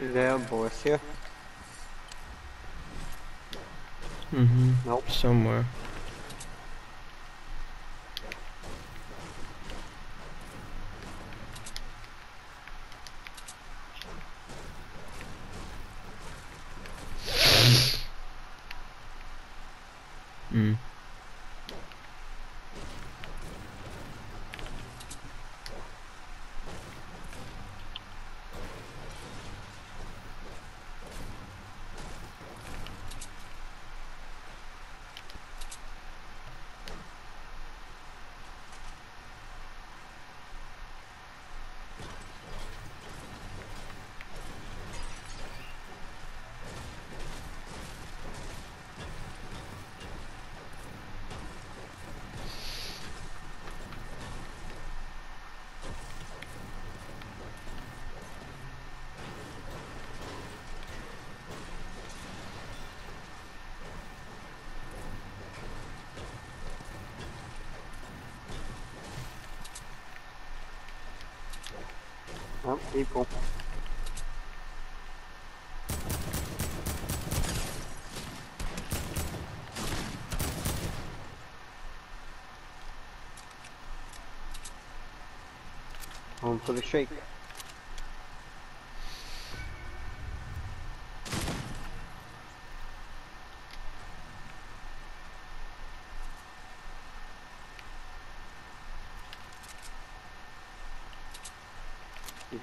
Is there a boss here? Mm-hmm. Nope. Somewhere. Mm. People. Home for the shake.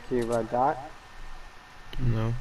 See a red dot? No.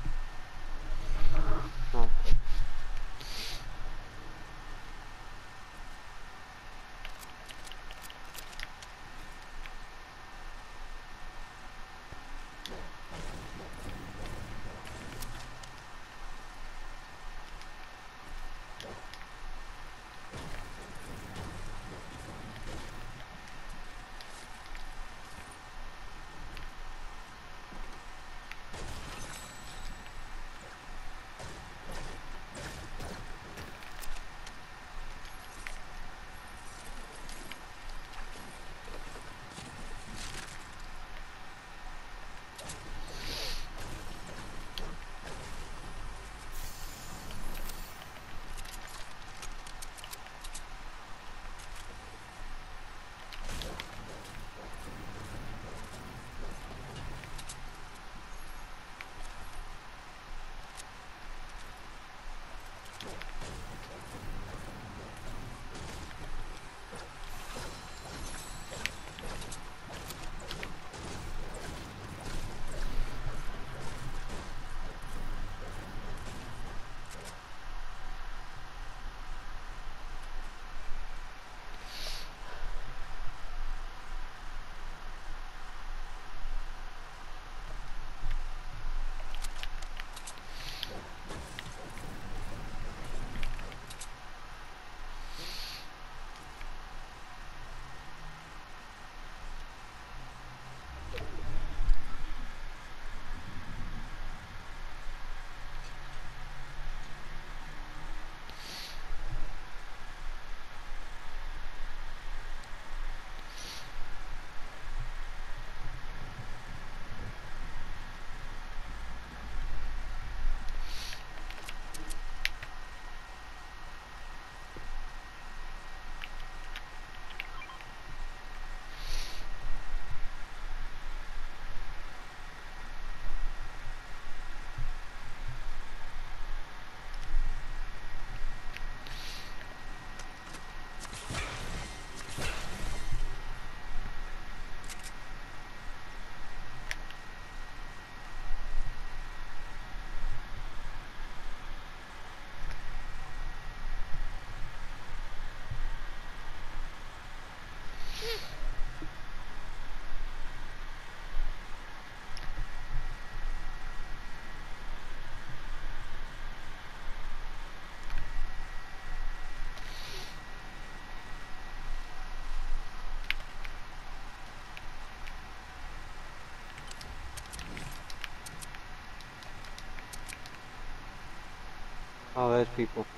Oh, those people.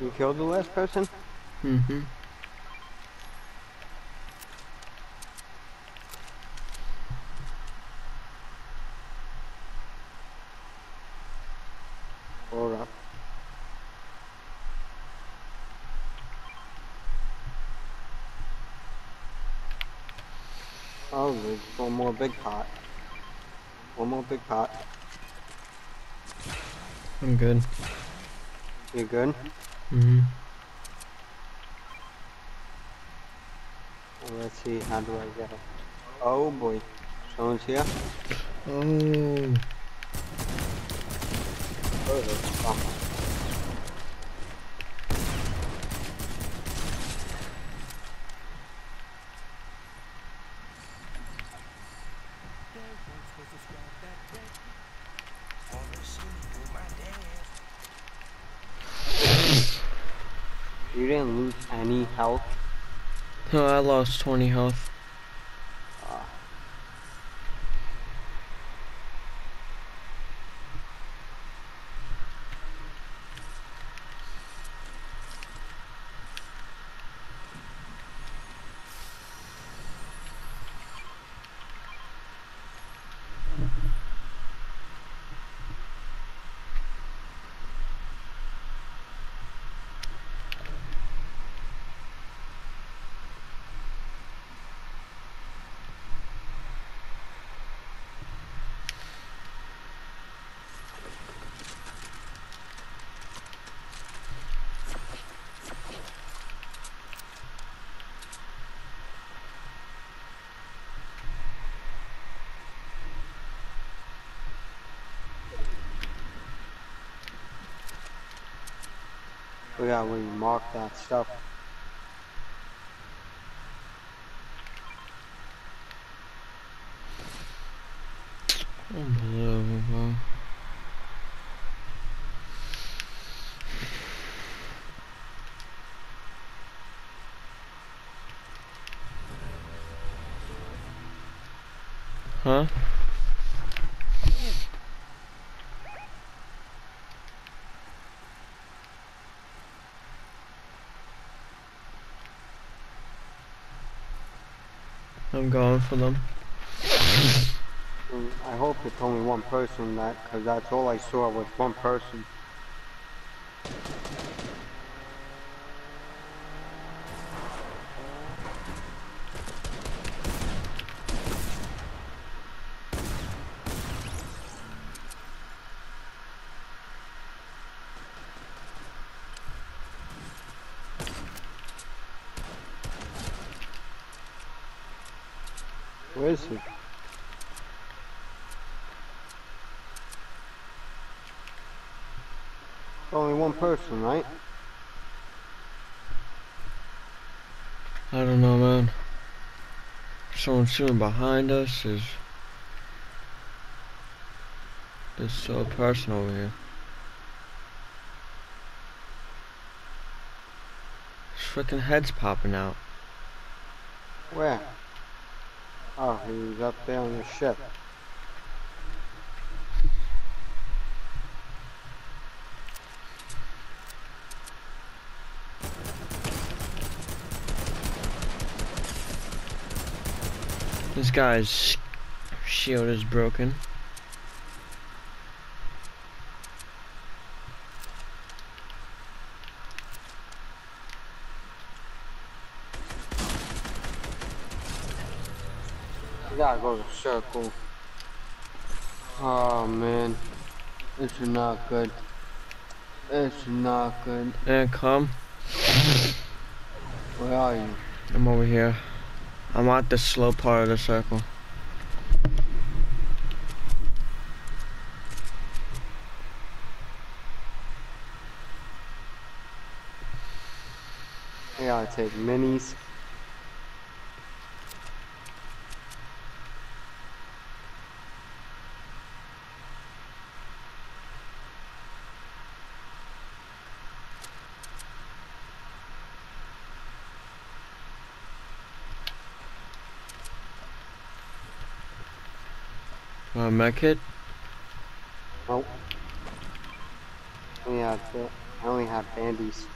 You killed the last person? Mm-hmm. Oh, there's one more big pot. One more big pot. I'm good. You good? Mm-hmm. Let's see, how do I get it? Oh boy. Someone's here? Oh. Oh. You didn't lose any health? No, I lost 20 health. We gotta remark that stuff. Huh? I'm going for them. Mm, I hope it's only one person that, cause that's all I saw was one person. Where is he? Only one person, right? I don't know, man. Someone shooting behind us is. It's so personal over here. There's freaking heads popping out. Where? Oh, he was up there on the ship. This guy's shield is broken. Gotta go to circle. Oh man. it's not good. It's not good. And come. Where are you? I'm over here. I'm at the slow part of the circle. I gotta take minis. Uh, med kit? Nope. Only have, I only have bandies.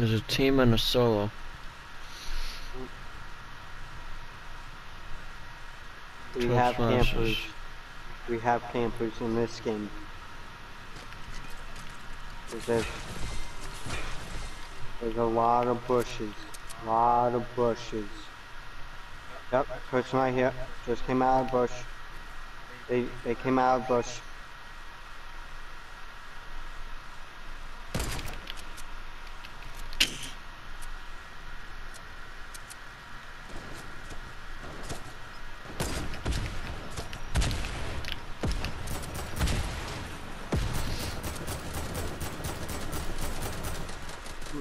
There's a team and a solo. We have campers. We have campers in this game. There's, there's a lot of bushes. A lot of bushes. Yep, person right here. Just came out of bush. They, they came out of bush.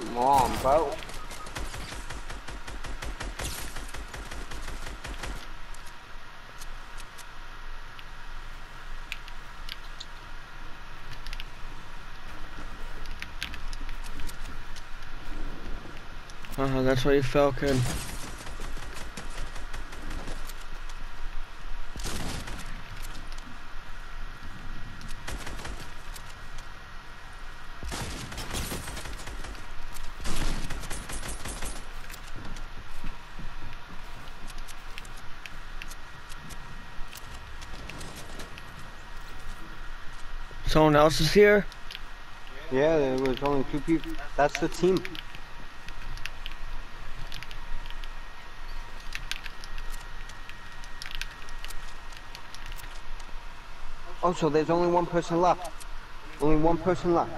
Come on, bro. Uh-huh, that's why you Falcon. Someone else is here? Yeah, there was only two people. That's the team. Oh, so there's only one person left. Only one person left.